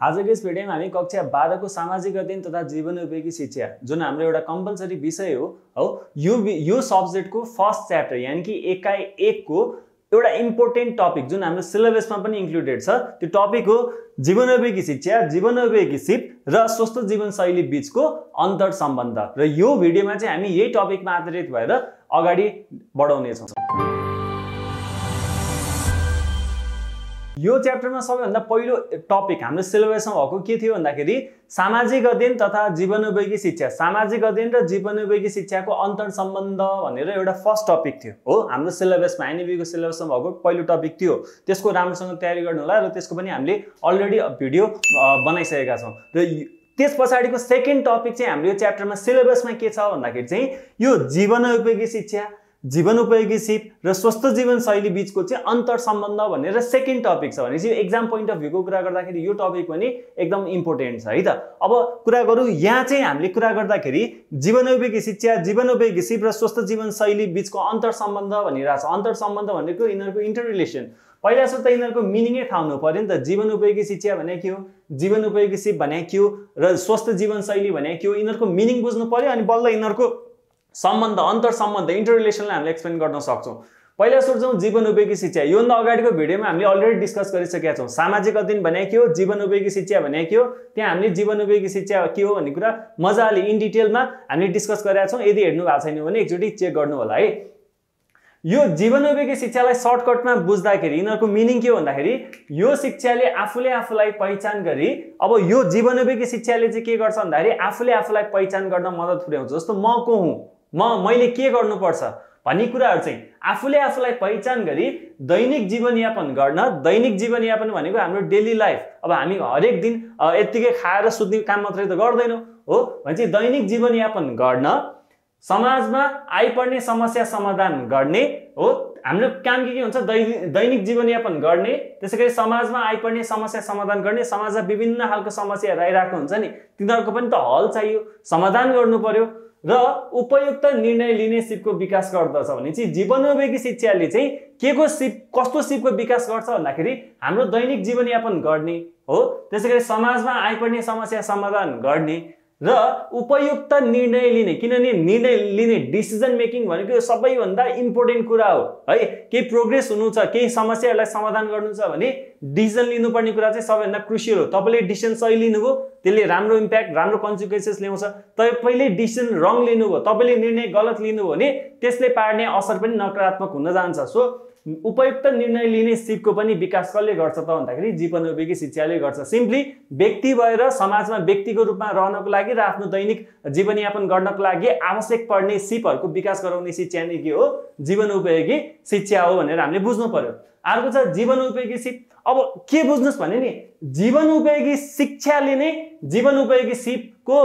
आजको यस भिडियोमा हामी कक्षा बाह्रको सामाजिक अध्ययन तथा जीवन उपयोगी शिक्षा जुन हाम्रो एउटा कम्पलसरी विषय हो हो यो यो सब्जेक्टको फर्स्ट च्याप्टर यानि कि एकाइ एकको एउटा इम्पोर्टेन्ट टपिक जुन हाम्रो सिलेबसमा पनि इन्क्लुडेड छ त्यो टपिक हो जीवनोपयोगी शिक्षा जीवनोपयोगी सिप र स्वस्थ जीवनशैली बिचको अन्तर सम्बन्ध। र यो भिडियोमा चाहिँ हामी यही टपिकमा आधारित भएर अगाडि बढाउनेछौँ यो च्याप्टरमा सबैभन्दा पहिलो टपिक हाम्रो सिलेबसमा भएको के थियो भन्दाखेरि सामाजिक अध्ययन तथा जीवनोपयोगी शिक्षा। सामाजिक अध्ययन र जीवनोपयोगी शिक्षाको अन्तर सम्बन्ध भनेर एउटा फर्स्ट टपिक थियो। हो हाम्रो सिलेबसमा एनइबीको सिलेबसमा भएको पहिलो टपिक थियो। त्यसको राम्रोसँग तयारी गर्नु होला र त्यसको पनि हामीले अलरेडी भिडियो बनाइसकेका छौँ। र त्यस पछाडिको सेकेन्ड टपिक चाहिँ हाम्रो यो च्याप्टरमा सिलेबसमा के छ भन्दाखेरि चाहिँ यो जीवनोपयोगी शिक्षा जीवन उपयोगी सिप र स्वस्थ जीवनशैली बिचको चाहिँ अन्तर सम्बन्ध भनेर सेकेन्ड टपिक छ भनेपछि एक्जाम पोइन्ट अफ भ्यूको कुरा गर्दाखेरि यो टपिक पनि एकदम इम्पोर्टेन्ट छ है त? अब कुरा गरौँ यहाँ चाहिँ हामीले कुरा गर्दाखेरि जीवनोपयोगी शिक्षा जीवनोपयोगी सिप र स्वस्थ जीवनशैली बिचको अन्तर सम्बन्ध भनिरहेको छ अन्तर सम्बन्ध भनेको यिनीहरूको इन्टर रिलेसन पहिला सुरु त यिनीहरूको मिनिङै थाहा हुनु पऱ्यो नि त। जीवन उपयोगी शिक्षा भने के हो? जीवन उपयोगी सिप भने के हो? र स्वस्थ जीवनशैली भने के हो? यिनीहरूको मिनिङ बुझ्नु पऱ्यो अनि बल्ल यिनीहरूको सम्बन्ध अन्तर सम्बन्ध इन्टर रिलेसनलाई हामीले एक्सप्लेन गर्न सक्छौँ। पहिला सोध्छौँ जीवन उपयोगी शिक्षा। योभन्दा अगाडिको भिडियोमा हामीले अलरेडी डिस्कस गरिसकेका छौँ। सामाजिक अध्ययन भने के हो? जीवन उपयोगी शिक्षा भने के हो? त्यहाँ हामीले जीवन उपयोगी शिक्षा के हो भन्ने कुरा मजाले इन डिटेलमा हामीले डिस्कस गरेका छौँ। यदि हेर्नु भएको छैन भने एकचोटि चेक गर्नु होला है। यो जीवनोपयोगी शिक्षालाई सर्टकटमा बुझ्दाखेरि यिनीहरूको मिनिङ के हो भन्दाखेरि यो शिक्षाले आफूले आफूलाई पहिचान गरी अब यो जीवनोपयोगी शिक्षाले चाहिँ के गर्छ भन्दाखेरि आफूले आफूलाई पहिचान गर्न मद्दत पुर्याउँछ जस्तो म को हुँ? म मैले के गर्नुपर्छ भन्ने कुराहरू चाहिँ आफूले आफूलाई पहिचान गरी दैनिक जीवनयापन गर्न दैनिक जीवनयापन भनेको हाम्रो डेली लाइफ अब हामी हरेक दिन यत्तिकै खाएर सुत्ने काम मात्रै त गर्दैनौँ हो। भनेपछि दैनिक जीवनयापन गर्न समाजमा आइपर्ने समस्या समाधान गर्ने हो। हाम्रो काम के के हुन्छ? दैनिक दैनिक जीवनयापन गर्ने त्यसै गरी समाजमा आइपर्ने समस्या समाधान गर्ने समाजमा विभिन्न खालको समस्याहरू आइरहेको हुन्छ नि। तिनीहरूको पनि त हल चाहियो समाधान गर्नु पर्यो। र उपयुक्त निर्णय लिने सिपको विकास गर्दछ भने चाहिँ जीवनोपयोगी शिक्षाले चाहिँ के को सिप कस्तो सिपको विकास गर्छ भन्दाखेरि हाम्रो दैनिक जीवनयापन गर्ने हो। त्यसै गरी समाजमा आइपर्ने समस्या समाधान गर्ने र उपयुक्त निर्णय लिने किनभने निर्णय लिने डिसिजन मेकिङ भनेको सबैभन्दा इम्पोर्टेन्ट कुरा हो। है केही प्रोग्रेस हुनु छ केही समस्याहरूलाई समाधान गर्नु छ भने डिसिजन लिनुपर्ने कुरा चाहिँ सबैभन्दा क्रुसियल हो। तपाईँले डिसिजन सही लिनुभयो त्यसले राम्रो इम्प्याक्ट राम्रो कन्सिक्वेन्सेस ल्याउँछ। तपाईँले डिसिजन रङ लिनुभयो तपाईँले निर्णय गलत लिनुभयो भने त्यसले पार्ने असर पनि नकारात्मक हुन जान्छ। सो उपयुक्त निर्णय लिने सिपको पनि विकास कसले गर्छ त भन्दाखेरि जीवनोपयोगी शिक्षाले गर्छ। सिम्पली व्यक्ति भएर समाजमा व्यक्तिको रूपमा रहनको लागि र आफ्नो दैनिक जीवनयापन गर्नको लागि आवश्यक पर्ने सिपहरूको विकास गराउने शिक्षा नै के हो। जीवनोपयोगी शिक्षा हो भनेर हामीले बुझ्नु पर्यो। अर्को छ जीवनोपयोगी सिप। अब के बुझ्नुहोस् भने नि जीवनोपयोगी शिक्षाले नै जीवनोपयोगी सिपको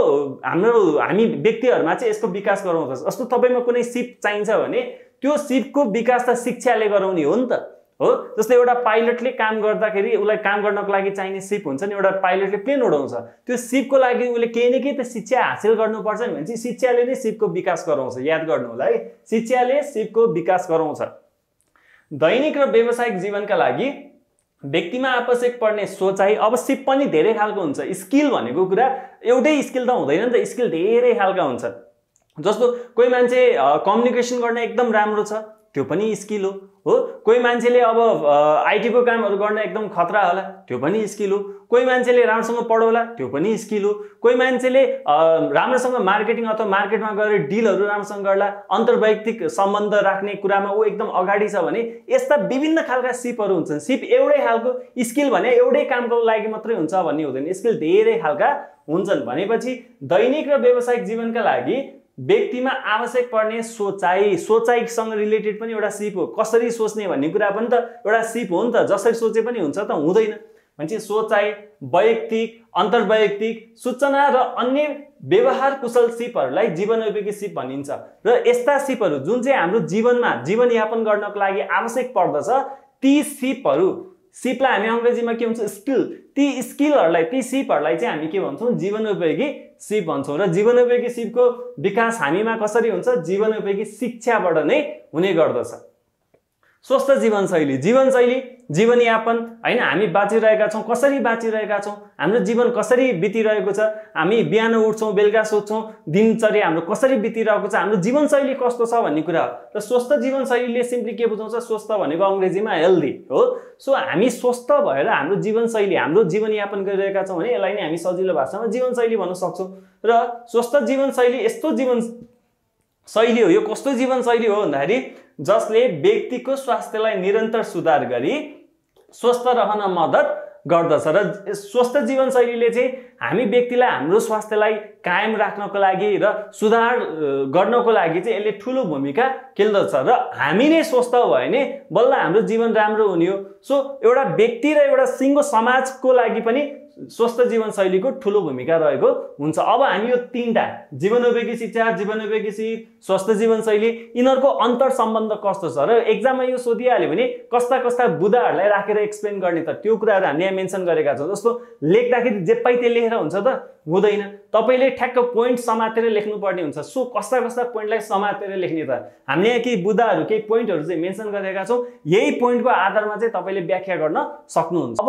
हाम्रो हामी व्यक्तिहरूमा चाहिँ यसको विकास गराउँछ। जस्तो तपाईँमा कुनै सिप चाहिन्छ भने त्यो सिपको विकास त शिक्षाले गराउने हो नि त। हो? जस्तै एउटा पाइलटले काम गर्दाखेरि उसलाई काम गर्नको लागि चाहिने सिप हुन्छ नि एउटा पाइलटले प्लेन उडाउँछ। त्यो सिपको लागि उसले केही न केही त शिक्षा हासिल गर्नुपर्छ नि भने शिक्षाले नै सिपको विकास गराउँछ। याद गर्नु होला है। शिक्षाले सिपको विकास गराउँछ। दैनिक र व्यावसायिक जीवनका लागि व्यक्तिमा आवश्यक पर्ने सोचाइ अब सिप पनि धेरै खालको हुन्छ। स्किल भनेको कुरा एउटै स्किल त हुँदैन नि त। स्किल धेरै खालका हुन्छ। जस्तो कोही मान्छे कम्युनिकेसन गर्न एकदम राम्रो छ त्यो पनि स्किल हो। हो कोही मान्छेले अब आइटीको कामहरू गर्न एकदम खतरा होला त्यो पनि स्किल हो। कोही मान्छेले राम्रोसँग पढाउला त्यो पनि स्किल हो। कोही मान्छेले राम्रोसँग मार्केटिङ अथवा मार्केटमा गएर डिलहरू राम्रोसँग गर्ला अन्तर्वैयक्तिक सम्बन्ध राख्ने कुरामा ऊ एकदम अगाडि छ भने यस्ता विभिन्न खालका सिपहरू हुन्छन्। सिप एउटै खालको स्किल भने एउटै कामको लागि मात्रै हुन्छ भन्ने हुँदैन। स्किल धेरै खालका हुन्छन्। भनेपछि दैनिक र व्यावसायिक जीवनका लागि व्यक्तिमा आवश्यक पर्ने सोचाइ सोचाइसँग रिलेटेड पनि एउटा सिप हो। कसरी सोच्ने भन्ने कुरा पनि त एउटा सिप हो नि त। जसरी सोचे पनि हुन्छ त हुँदैन। भनेपछि सोचाइ वैयक्तिक अन्तर्वैयक्तिक सूचना र अन्य व्यवहार कुशल सिपहरूलाई जीवनोपयोगी सिप भनिन्छ। र यस्ता सिपहरू जुन चाहिँ हाम्रो जीवनमा जीवनयापन गर्नको लागि आवश्यक पर्दछ ती सिपहरू सिपलाई हामी अङ्ग्रेजीमा के भन्छौँ स्किल। ती स्किलहरूलाई ती सिपहरूलाई चाहिँ हामी के भन्छौँ जीवनोपयोगी सिप भन्छौँ र जीवनोपयोगी सिपको विकास हामीमा कसरी हुन्छ? जीवनोपयोगी शिक्षाबाट नै हुने गर्दछ। स्वस्थ जीवनशैली। जीवनशैली जीवनयापन। होइन हामी बाँचिरहेका छौँ कसरी बाँचिरहेका छौँ? हाम्रो जीवन कसरी बितिरहेको छ? हामी बिहान उठ्छौँ बेलुका सोध्छौँ दिनचर्या हाम्रो कसरी बितिरहेको छ? हाम्रो जीवनशैली कस्तो छ भन्ने कुरा हो। र स्वस्थ जीवनशैलीले सिम्पली के बुझाउँछ? स्वस्थ भनेको अङ्ग्रेजीमा हेल्दी हो। सो हामी स्वस्थ भएर हाम्रो जीवनशैली हाम्रो जीवनयापन गरिरहेका छौँ भने यसलाई नै हामी सजिलो भाषामा जीवनशैली भन्न सक्छौँ। र स्वस्थ जीवनशैली यस्तो जीवन शैली हो। यो कस्तो जीवनशैली हो भन्दाखेरि जसले व्यक्तिको स्वास्थ्यलाई निरन्तर सुधार गरी स्वस्थ रहन मद्दत गर्दछ र स्वस्थ जीवनशैलीले चाहिँ हामी व्यक्तिलाई हाम्रो स्वास्थ्यलाई कायम राख्नको लागि र सुधार गर्नको लागि चाहिँ यसले ठुलो भूमिका खेल्दछ र हामी नै स्वस्थ भयो भने बल्ल हाम्रो जीवन राम्रो हुने हो। सो एउटा व्यक्ति र एउटा सिङ्गो समाजको लागि पनि स्वस्थ जीवनशैलीको ठुलो भूमिका रहेको हुन्छ। अब हामी यो तिनवटा जीवनोपयोगी शिक्षा जीवनोपयोगी स्वस्थ जीवनशैली यिनीहरूको अन्तर सम्बन्ध कस्तो छ? र एक्जाममा यो सोधिहाल्यो भने कस्ता कस्ता बुदाहरूलाई राखेर एक्सप्लेन गर्ने त त्यो कुराहरू हामीले यहाँ मेन्सन गरेका छौँ। जस्तो लेख्दाखेरि जे पाइ त्यो लेखेर हुन्छ त हुँदैन। तपाईँले ठ्याक्क पोइन्ट समातेर लेख्नुपर्ने हुन्छ। सो कस्ता कस्ता पोइन्टलाई समातेर लेख्ने त? हामीले यहाँ केही बुदाहरू केही पोइन्टहरू चाहिँ मेन्सन गरेका छौँ। यही पोइन्टको आधारमा चाहिँ तपाईँले व्याख्या गर्न सक्नुहुन्छ। अब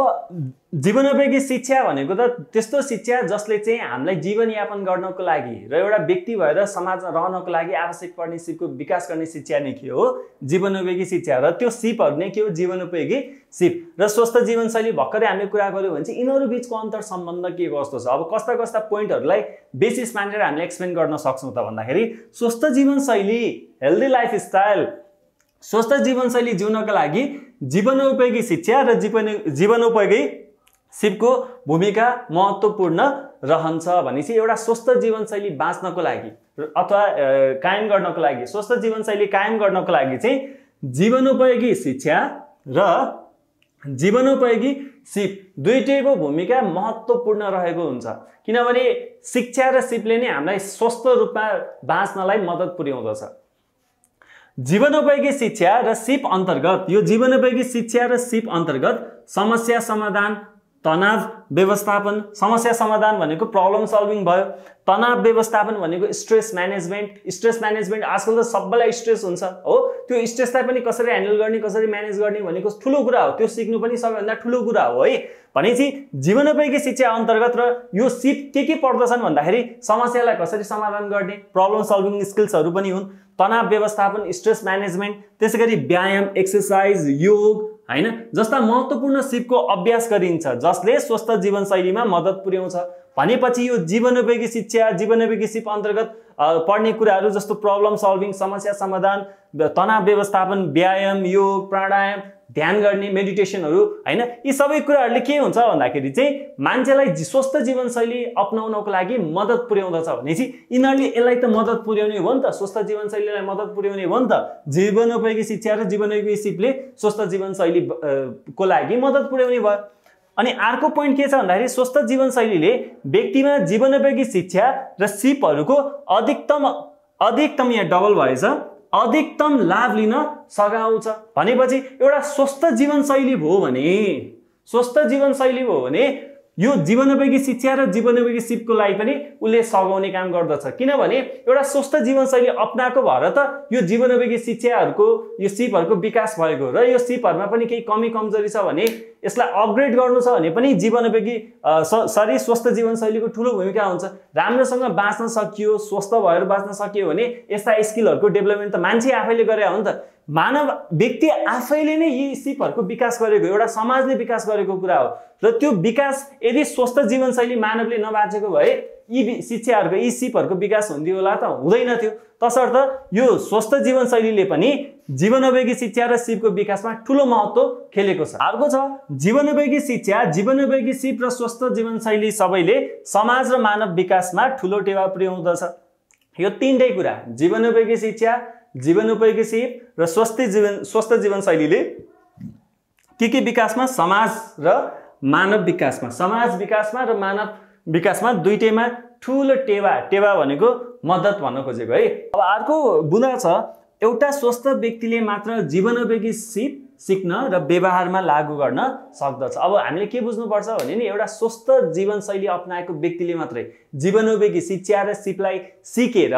जीवनोपयोगी शिक्षा भनेको त त्यस्तो शिक्षा जसले चाहिँ हामीलाई जीवनयापन गर्नको लागि र एउटा व्यक्ति भएर समाजमा रहनको लागि आवश्यक पर्ने सिपको विकास गर्ने शिक्षा नै के हो? जीवनोपयोगी शिक्षा। र त्यो सिपहरू नै के हो? जीवनोपयोगी सिप। र स्वस्थ जीवनशैली भर्खरै हामीले कुरा गऱ्यौँ भने चाहिँ यिनीहरू बिचको अन्तर सम्बन्ध के कस्तो छ? अब कस्ता कस्ता पोइन्टहरूलाई बेसिस मानेर हामीले एक्सप्लेन गर्न सक्छौँ त भन्दाखेरि स्वस्थ जीवनशैली हेल्दी लाइफस्टाइल स्वस्थ जीवनशैली जिउनको लागि जीवनोपयोगी शिक्षा र जीवन जीवनोपयोगी सिपको भूमिका महत्त्वपूर्ण रहन्छ भनेपछि एउटा स्वस्थ जीवनशैली बाँच्नको लागि अथवा कायम गर्नको लागि स्वस्थ जीवनशैली कायम गर्नको लागि चाहिँ जीवनोपयोगी शिक्षा र जीवनोपयोगी सिप दुइटैको भूमिका महत्त्वपूर्ण रहेको हुन्छ। किनभने शिक्षा र सिपले नै हामीलाई स्वस्थ रूपमा बाँच्नलाई मद्दत पुर्याउँदछ। जीवनोपयोगी शिक्षा र सिप अन्तर्गत यो जीवनोपयोगी शिक्षा र सिप अन्तर्गत समस्या समाधान तनाव व्यवस्थापन समस्या समाधान भनेको प्रब्लम सल्भिङ भयो। तनाव व्यवस्थापन भनेको स्ट्रेस म्यानेजमेन्ट स्ट्रेस म्यानेजमेन्ट आजकल त सबैलाई स्ट्रेस हुन्छ हो? त्यो स्ट्रेसलाई पनि कसरी ह्यान्डल गर्ने कसरी म्यानेज गर्ने भनेको ठुलो कुरा हो। त्यो सिक्नु पनि सबैभन्दा ठुलो कुरा हो है? भनेपछि जीवनोपयोगी शिक्षा अन्तर्गत र यो सिप के के पर्दछन् भन्दाखेरि समस्यालाई कसरी समाधान गर्ने प्रब्लम सल्भिङ स्किल्सहरू पनि हुन्। तनाव व्यवस्थापन स्ट्रेस म्यानेजमेन्ट त्यसै गरी व्यायाम एक्सर्साइज योग होइन? जस्ता महत्त्वपूर्ण सिपको अभ्यास गरिन्छ जसले स्वस्थ जीवनशैलीमा मद्दत पुर्याउँछ। भनेपछि यो जीवनोपयोगी शिक्षा जीवनोपयोगी सिप अन्तर्गत पढ्ने कुराहरू जस्तो प्रब्लम सल्भिङ समस्या समाधान तनाव व्यवस्थापन व्यायाम योग प्राणायाम ध्यान गर्ने मेडिटेसनहरू होइन? यी सबै कुराहरूले के हुन्छ भन्दाखेरि चाहिँ मान्छेलाई स्वस्थ जीवनशैली अप्नाउनको लागि मद्दत पुर्याउँदछ भने चाहिँ यिनीहरूले यसलाई त मद्दत पुर्याउने हो नि त। स्वस्थ जीवनशैलीलाई मद्दत पुर्याउने हो नि त। जीवनोपयोगी शिक्षा र जीवनोपयोगी सिपले स्वस्थ जीवनशैली को लागि मद्दत पुर्याउने भयो। अनि अर्को पोइन्ट के छ भन्दाखेरि स्वस्थ जीवनशैलीले व्यक्तिमा जीवनोपयोगी शिक्षा र सिपहरूको अधिकतम अधिकतम यहाँ डबल भएछ। अधिकतम लाभ लिन सघाउँछ भनेपछि एउटा स्वस्थ जीवनशैली भयो भने स्वस्थ जीवनशैली भयो भने यो जीवनोपयोगी शिक्षा र जीवनोपयोगी सिपको लागि पनि उसले सघाउने काम गर्दछ। किनभने एउटा स्वस्थ जीवनशैली अप्नाएको भएर त यो जीवनोपयोगी शिक्षाहरूको यो सिपहरूको विकास भएको र यो सिपहरूमा पनि केही कमी कमजोरी छ भने यसलाई अपग्रेड गर्नु छ भने पनि जीवनोपयोगी शरीर स्वस्थ जीवनशैलीको ठुलो भूमिका हुन्छ। राम्रोसँग बाँच्न सकियो स्वस्थ भएर बाँच्न सकियो भने यस्ता स्किलहरूको डेभलपमेन्ट त मान्छे आफैले गरे हो नि त। मानव व्यक्ति आफैले नै यी सिपहरूको विकास गरेको एउटा समाजले विकास गरेको कुरा हो। र त्यो विकास यदि स्वस्थ जीवनशैली मानवले नबाचेको भए यी शिक्षाहरूको यी सिपहरूको विकास हुन्थ्यो होला त हुँदैन थियो। तसर्थ यो स्वस्थ जीवनशैलीले पनि जीवनोपयोगी शिक्षा र सिपको विकासमा ठुलो महत्त्व खेलेको छ। अर्को छ जीवनोपयोगी शिक्षा जीवनोपयोगी सिप र स्वस्थ जीवनशैली सबैले समाज र मानव विकासमा ठुलो टेवा पुर्याउँदछ। यो तिनटै कुरा जीवनोपयोगी शिक्षा जीवनोपयोगी सिप र स्वस्थ जीवन स्वस्थ जीवनशैलीले के के विकासमा समाज र मानव विकासमा समाज विकासमा र मानव विकासमा दुइटैमा ठुलो टेवा टेवा भनेको मद्दत भन्न खोजेको है। अब अर्को बुदा छ एउटा स्वस्थ व्यक्तिले मात्र जीवनोपयोगी सिप सिक्न र व्यवहारमा लागू गर्न सक्दछ। अब हामीले के बुझ्नुपर्छ भने नि एउटा स्वस्थ जीवनशैली अप्नाएको व्यक्तिले मात्रै जीवनोपयोगी शिक्षा र सिपलाई सिकेर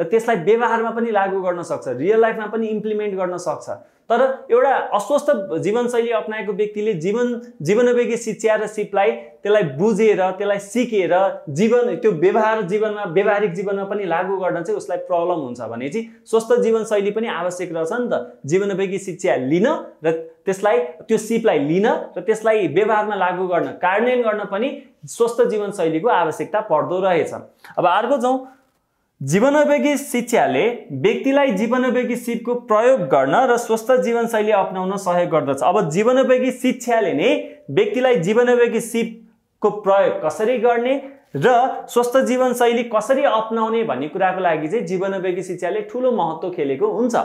र त्यसलाई व्यवहारमा पनि लागू गर्न सक्छ रियल लाइफमा पनि इम्प्लिमेन्ट गर्न सक्छ। तर एउटा अस्वस्थ जीवनशैली अप्नाएको व्यक्तिले जीवन जीवनोपयोगी शिक्षा र सिपलाई त्यसलाई बुझेर त्यसलाई सिकेर जीवन त्यो व्यवहार जीवनमा व्यवहारिक जीवनमा पनि लागू गर्न चाहिँ उसलाई प्रब्लम हुन्छ भने चाहिँ स्वस्थ जीवनशैली पनि आवश्यक रहेछ नि त। जीवनोपयोगी शिक्षा लिन र त्यसलाई त्यो सिपलाई लिन र त्यसलाई व्यवहारमा लागू गर्न कार्यान्वयन गर्न पनि स्वस्थ जीवनशैलीको आवश्यकता पर्दो रहेछ। अब अर्को जाउँ जीवनोपयोगी शिक्षाले व्यक्तिलाई जीवनोपयोगी सिपको प्रयोग गर्न र स्वस्थ जीवनशैली अप्नाउन सहयोग गर्दछ। अब जीवनोपयोगी शिक्षाले नै व्यक्तिलाई जीवनोपयोगी सिपको प्रयोग कसरी गर्ने र स्वस्थ जीवनशैली कसरी अप्नाउने भन्ने कुराको लागि चाहिँ जीवनोपयोगी शिक्षाले ठुलो महत्त्व खेलेको हुन्छ।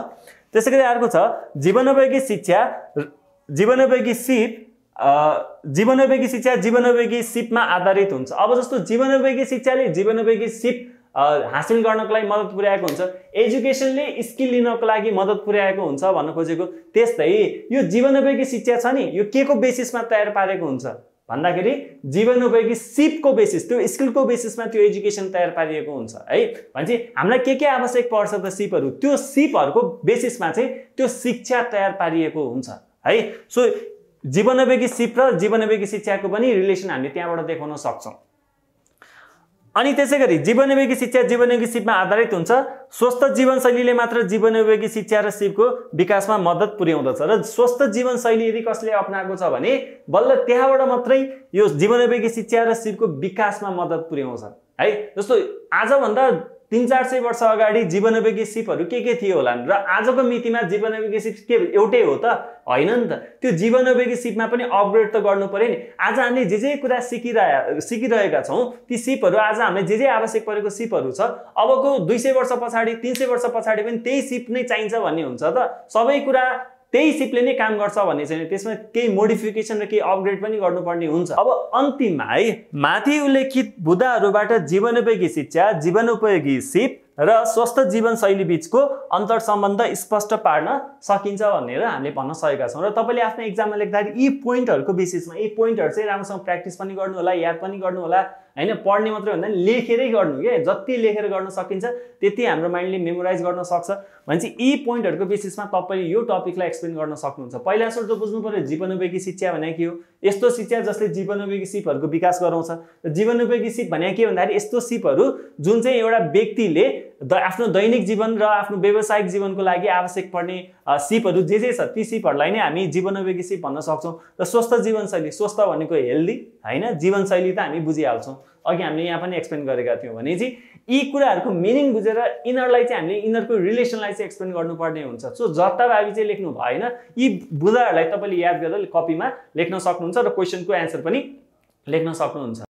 त्यसै गरी अर्को छ जीवनोपयोगी शिक्षा जीवनोपयोगी सिप जीवनोपयोगी शिक्षा जीवनोपयोगी सिपमा आधारित हुन्छ। अब जस्तो जीवनोपयोगी शिक्षाले जीवनोपयोगी सिप हासिल गर्नको लागि मद्दत पुर्याएको हुन्छ। एजुकेसनले स्किल लिनको लागि मद्दत पुर्याएको हुन्छ भन्न खोजेको। त्यस्तै यो जीवनोपयोगी शिक्षा छ नि यो के को बेसिसमा तयार पारेको हुन्छ? भन्दाखेरि जीवनोपयोगी सिपको बेसिस त्यो स्किलको बेसिसमा त्यो एजुकेसन तयार पारिएको हुन्छ है। भनेपछि हामीलाई के के आवश्यक पर्छ त सिपहरू? त्यो सिपहरूको बेसिसमा चाहिँ त्यो शिक्षा तयार पारिएको हुन्छ है। सो जीवनोपयोगी सिप र जीवनोपयोगी शिक्षाको पनि रिलेसन हामीले त्यहाँबाट देखाउन सक्छौँ। अनि त्यसै गरी जीवनोपयोगी शिक्षा जीवनोपयोगी सिपमा आधारित हुन्छ। स्वस्थ जीवनशैलीले मात्र जीवनोपयोगी शिक्षा र सिपको विकासमा मद्दत पुर्याउँदछ र स्वस्थ जीवनशैली यदि कसले अप्नाएको छ भने बल्ल त्यहाँबाट मात्रै यो जीवनोपयोगी शिक्षा र सिपको विकासमा मद्दत पुर्याउँछ। है जस्तो आजभन्दा तिन चार सय वर्ष अगाडि जीवनोपयोगी सिपहरू के के थियो होला? र आजको मितिमा जीवनोपयोगी सिप के एउटै हो त? होइन नि त। त्यो जीवनोपयोगी सिपमा पनि अपग्रेड त गर्नु पऱ्यो नि। आज हामीले जे जे कुरा सिकिरहे सिकिरहेका छौँ ती सिपहरू आज हामीलाई जे जे आवश्यक परेको सिपहरू छ अबको दुई सय वर्ष पछाडि तिन सय वर्ष पछाडि पनि त्यही सिप नै चाहिन्छ भन्ने हुन्छ त। सबै कुरा त्यही सिपले नै काम गर्छ भन्ने छैन। त्यसमा केही मोडिफिकेसन र केही अपग्रेड पनि गर्नुपर्ने हुन्छ। अब अन्तिममा है माथि उल्लेखित बुदाहरूबाट जीवनोपयोगी शिक्षा जीवनोपयोगी सिप र स्वस्थ जीवनशैली बिचको अन्तर सम्बन्ध स्पष्ट पार्न सकिन्छ भनेर हामीले भन्न सकेका छौँ। र तपाईँले आफ्नो इक्जाममा लेख्दाखेरि यी पोइन्टहरूको बेसिसमा यी पोइन्टहरू चाहिँ राम्रोसँग प्र्याक्टिस पनि गर्नु होला याद पनि गर्नु होला। होइन पढ्ने मात्रै भन्दा लेखेरै गर्नु के? जति लेखेर गर्न सकिन्छ त्यति हाम्रो माइन्डले मेमोराइज गर्न सक्छ। भने चाहिँ यी पोइन्टहरूको बेसिसमा तपाईँले यो टपिकलाई एक्सप्लेन गर्न सक्नुहुन्छ। पहिला सुरु त बुझ्नु पऱ्यो जीवनोपयोगी शिक्षा भने के हो? यस्तो शिक्षा जसले जीवनोपयोगी सिपहरूको विकास गराउँछ। र जीवनोपयोगी सिप भने के भन्दाखेरि यस्तो सिपहरू जुन चाहिँ एउटा व्यक्तिले द आफ्नो दैनिक जीवन र आफ्नो व्यावसायिक जीवनको लागि आवश्यक पर्ने सिपहरू जे जे छ ती सिपहरूलाई नै हामी जीवनोपयोगी सिप भन्न सक्छौँ। र स्वस्थ जीवनशैली स्वस्थ भनेको हेल्दी होइन? जीवनशैली त हामी बुझिहाल्छौँ। अघि हामीले यहाँ पनि एक्सप्लेन गरेका थियौँ भने चाहिँ यी कुराहरूको मिनिङ बुझेर यिनीहरूलाई चाहिँ हामीले यिनीहरूको रिलेसनलाई चाहिँ एक्सप्लेन गर्नुपर्ने हुन्छ। सो जताभावी चाहिँ लेख्नु भएन। यी बुदाहरूलाई तपाईँले याद गरेर कपीमा लेख्न सक्नुहुन्छ र क्वेसनको एन्सर पनि लेख्न सक्नुहुन्छ।